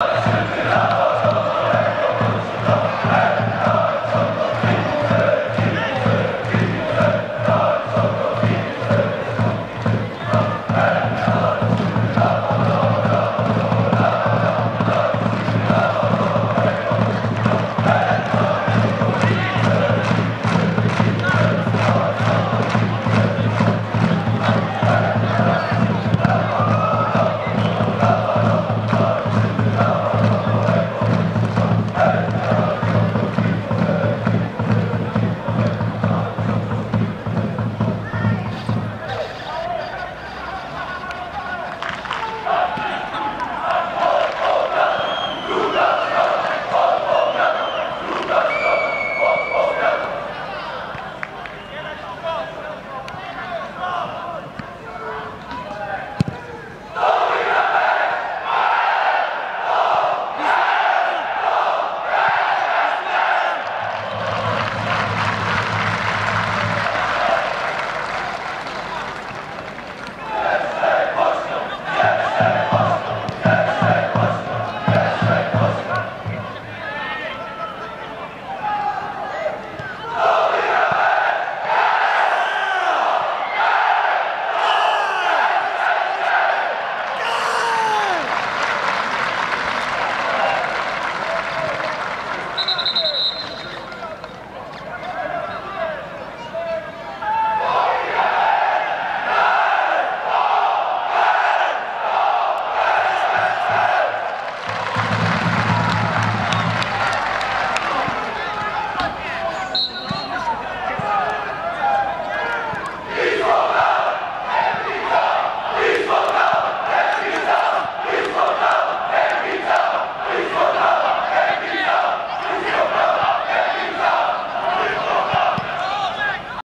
Let's Shakira.